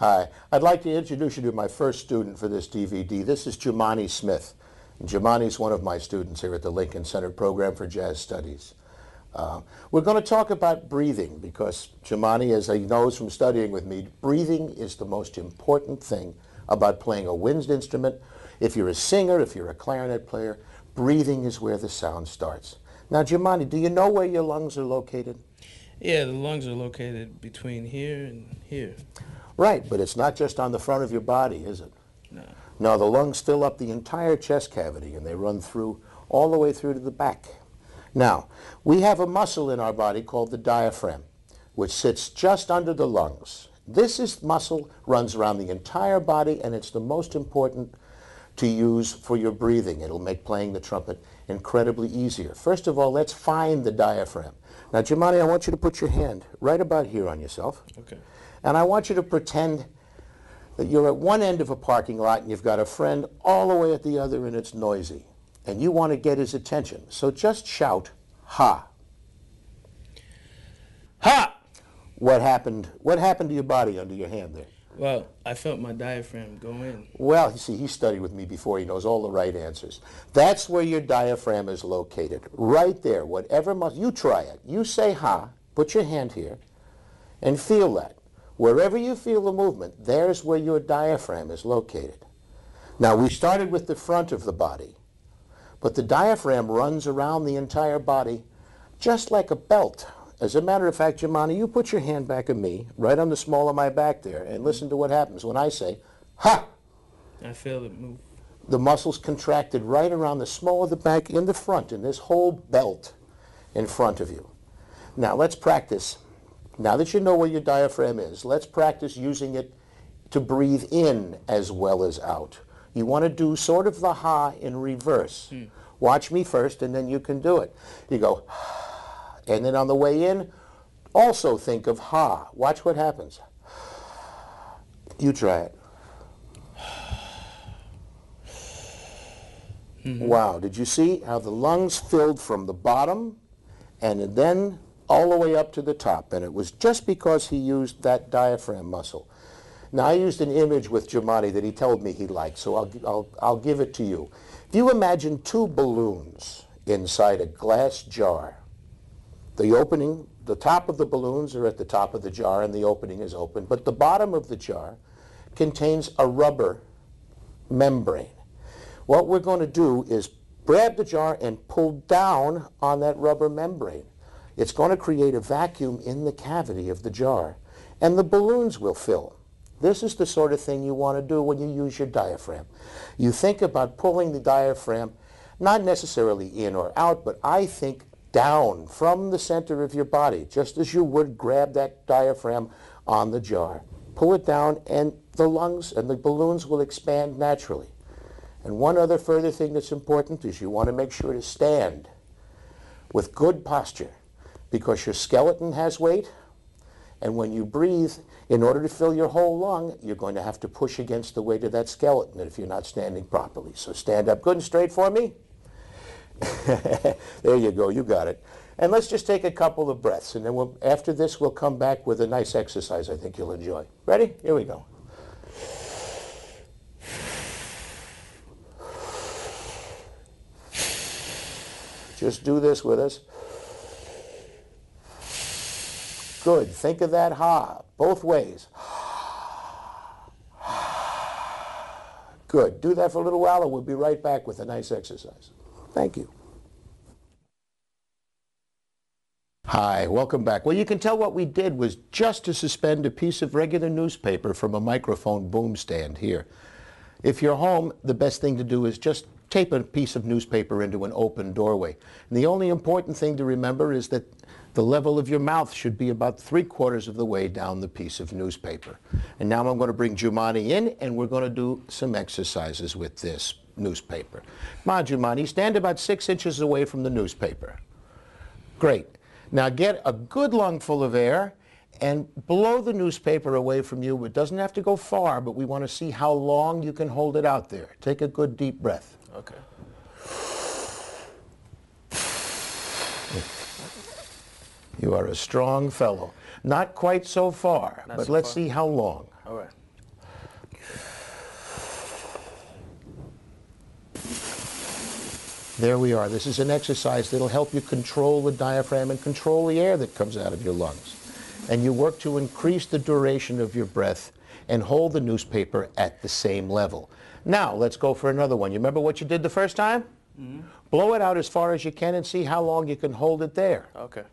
Hi, I'd like to introduce you to my first student for this DVD. This is Jumaane Smith. And is one of my students here at the Lincoln Center Program for Jazz Studies. Uh, we're going to talk about breathing because Jumaane, as he knows from studying with me, breathing is the most important thing about playing a wind instrument. If you're a singer, if you're a clarinet player, breathing is where the sound starts. Now, Jumaane, do you know where your lungs are located? Yeah, the lungs are located between here and here. Right, but it's not just on the front of your body, is it? No. No, the lungs fill up the entire chest cavity and they run through all the way through to the back. Now, we have a muscle in our body called the diaphragm, which sits just under the lungs. This is muscle runs around the entire body, and it's the most important to use for your breathing. It'll make playing the trumpet incredibly easier. First of all, let's find the diaphragm. Now, Jumaane, I want you to put your hand right about here on yourself. Okay. And I want you to pretend that you're at one end of a parking lot and you've got a friend all the way at the other and it's noisy and you want to get his attention. So just shout, ha. Ha! What happened? What happened to your body under your hand there? Well, I felt my diaphragm go in. Well, you see, he studied with me before. He knows all the right answers. That's where your diaphragm is located. Right there. Whatever muscle. You try it. You say ha. Put your hand here and feel that. Wherever you feel the movement, there's where your diaphragm is located. Now, we started with the front of the body. But the diaphragm runs around the entire body just like a belt. As a matter of fact, Jumaane, you put your hand back of me, right on the small of my back there, and listen to what happens when I say, ha! I feel it move. The muscles contracted right around the small of the back in the front, in this whole belt in front of you. Now let's practice. Now that you know where your diaphragm is, let's practice using it to breathe in as well as out. You want to do sort of the ha in reverse. Hmm. Watch me first, and then you can do it. You go, and then on the way in, also think of ha. Watch what happens. You try it. Mm-hmm. Wow, did you see how the lungs filled from the bottom and then all the way up to the top? And it was just because he used that diaphragm muscle. Now, I used an image with Jumaane that he told me he liked, so I'll, I'll, I'll give it to you. If you imagine two balloons inside a glass jar, the opening, the top of the balloons are at the top of the jar and the opening is open, but the bottom of the jar contains a rubber membrane. What we're going to do is grab the jar and pull down on that rubber membrane. It's going to create a vacuum in the cavity of the jar, and the balloons will fill. This is the sort of thing you want to do when you use your diaphragm. You think about pulling the diaphragm, not necessarily in or out, but I think down from the center of your body, just as you would grab that diaphragm on the jar. Pull it down and the lungs and the balloons will expand naturally. And one other further thing that's important is you want to make sure to stand with good posture because your skeleton has weight and when you breathe, in order to fill your whole lung, you're going to have to push against the weight of that skeleton if you're not standing properly. So stand up good and straight for me. there you go, you got it. And let's just take a couple of breaths, and then we'll, after this, we'll come back with a nice exercise I think you'll enjoy. Ready? Here we go. Just do this with us. Good. Think of that ha, both ways. Good. Do that for a little while and we'll be right back with a nice exercise. Thank you. Hi, welcome back. Well, you can tell what we did was just to suspend a piece of regular newspaper from a microphone boom stand here. If you're home, the best thing to do is just tape a piece of newspaper into an open doorway. And the only important thing to remember is that the level of your mouth should be about three quarters of the way down the piece of newspaper. And now I'm going to bring Jumaane in and we're going to do some exercises with this newspaper. On, Jumaane, stand about six inches away from the newspaper. Great. Now get a good lungful of air and blow the newspaper away from you. It doesn't have to go far, but we want to see how long you can hold it out there. Take a good deep breath. Okay. You are a strong fellow. Not quite so far, Not but so let's far. see how long. All right. There we are. This is an exercise that'll help you control the diaphragm and control the air that comes out of your lungs. And you work to increase the duration of your breath and hold the newspaper at the same level. Now, let's go for another one. You remember what you did the first time? Mm-hmm. Blow it out as far as you can and see how long you can hold it there. Okay.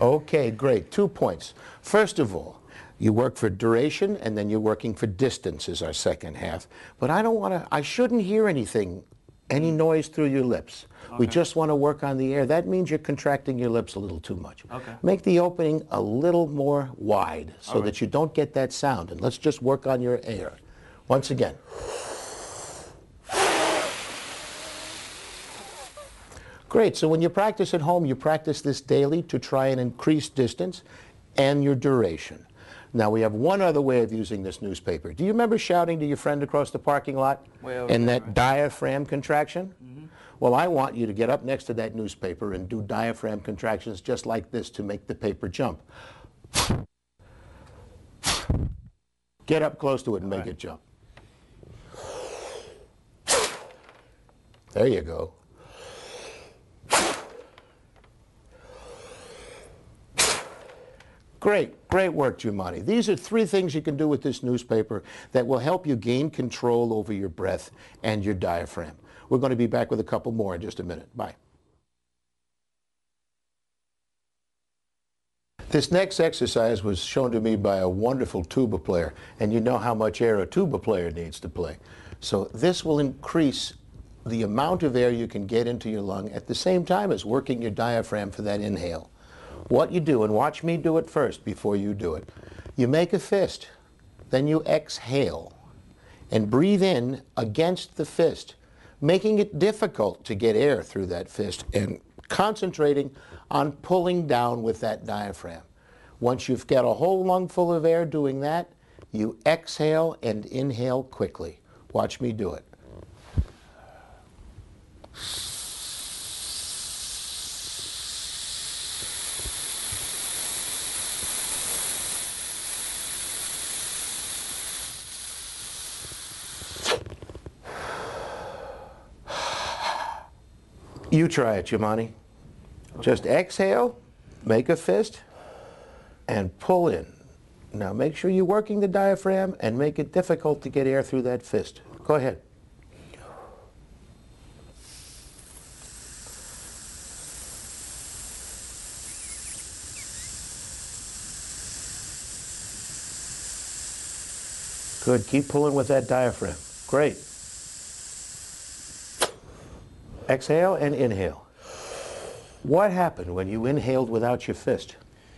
Okay, great. Two points. First of all, you work for duration and then you're working for distance is our second half. But I don't want to, I shouldn't hear anything, any mm. noise through your lips. We just want to work on the air. That means you're contracting your lips a little too much. Okay. Make the opening a little more wide so right. that you don't get that sound. And let's just work on your air. Once again. Great. So when you practice at home, you practice this daily to try and increase distance and your duration. Now we have one other way of using this newspaper. Do you remember shouting to your friend across the parking lot and that right. diaphragm contraction? Well, I want you to get up next to that newspaper and do diaphragm contractions just like this to make the paper jump. Get up close to it and make Right. it jump. There you go. Great, great work, Jumaane. These are three things you can do with this newspaper that will help you gain control over your breath and your diaphragm. We're going to be back with a couple more in just a minute. Bye. This next exercise was shown to me by a wonderful tuba player, and you know how much air a tuba player needs to play. So this will increase the amount of air you can get into your lung at the same time as working your diaphragm for that inhale. What you do, and watch me do it first before you do it, you make a fist, then you exhale and breathe in against the fist, making it difficult to get air through that fist and concentrating on pulling down with that diaphragm. Once you've got a whole lung full of air doing that, you exhale and inhale quickly. Watch me do it. You try it, Jumaane. Just exhale, make a fist, and pull in. Now make sure you're working the diaphragm and make it difficult to get air through that fist. Go ahead. Good. Keep pulling with that diaphragm. Great. Exhale and inhale. What happened when you inhaled without your fist?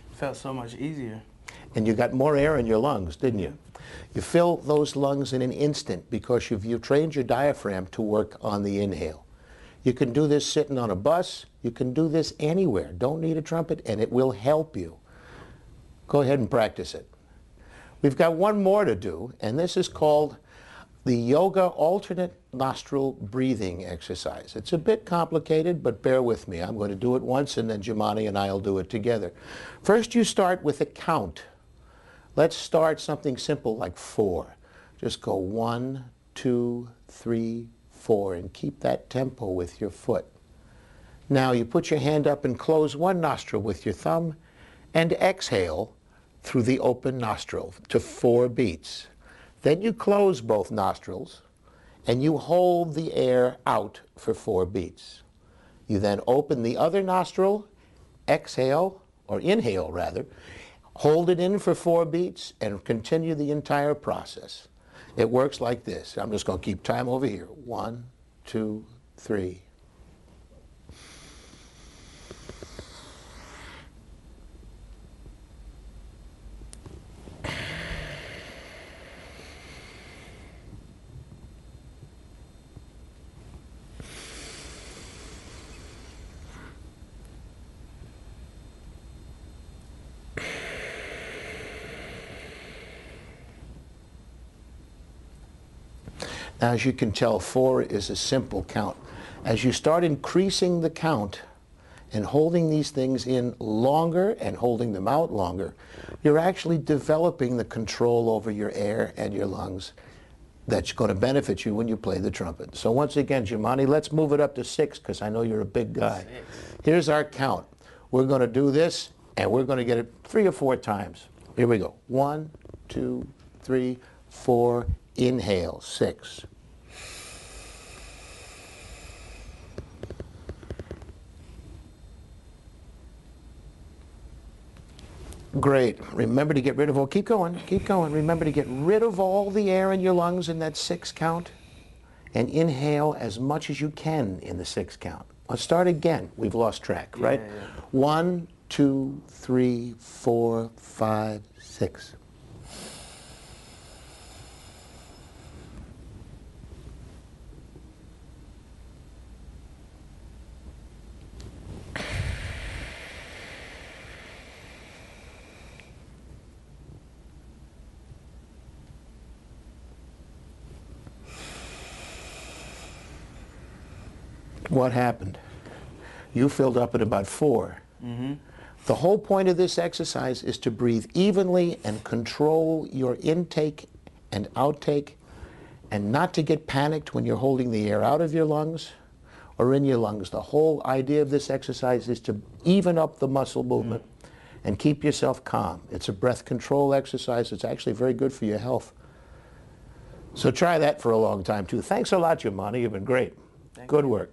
It felt so much easier. And you got more air in your lungs, didn't you? You fill those lungs in an instant because you've, you've trained your diaphragm to work on the inhale. You can do this sitting on a bus. You can do this anywhere. Don't need a trumpet, and it will help you. Go ahead and practice it. We've got one more to do, and this is called the yoga alternate nostril breathing exercise. It's a bit complicated, but bear with me. I'm going to do it once, and then Jumaane and I will do it together. First, you start with a count. Let's start something simple like four. Just go one, two, three, four, and keep that tempo with your foot. Now you put your hand up and close one nostril with your thumb and exhale through the open nostril to four beats. Then you close both nostrils and you hold the air out for four beats. You then open the other nostril, exhale, or inhale rather, hold it in for four beats and continue the entire process. It works like this. I'm just going to keep time over here. One, two, three, as you can tell, four is a simple count. As you start increasing the count and holding these things in longer and holding them out longer, you're actually developing the control over your air and your lungs that's going to benefit you when you play the trumpet. So once again, Jumaane, let's move it up to six because I know you're a big guy. Here's our count. We're going to do this and we're going to get it three or four times. Here we go. One, two, three, four. Inhale, six. Great. Remember to get rid of all, keep going, keep going. Remember to get rid of all the air in your lungs in that six count and inhale as much as you can in the six count. Let's start again. We've lost track, right? Yeah, yeah. One, two, three, four, five, six. What happened? You filled up at about 4 mm-hmm. The whole point of this exercise is to breathe evenly and control your intake and outtake and not to get panicked when you're holding the air out of your lungs or in your lungs. The whole idea of this exercise is to even up the muscle mm-hmm. movement and keep yourself calm. It's a breath control exercise. It's actually very good for your health. So try that for a long time too. Thanks a lot, Jumaane. You've been great. Thank Good you. work.